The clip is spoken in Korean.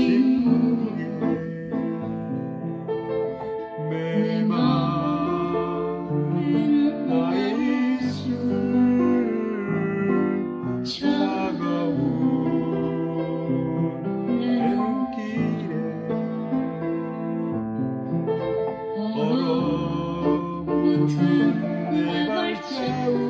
기쁘게 내 마음은 나의 술 차가운 내길에 얼어붙은 내 발자국.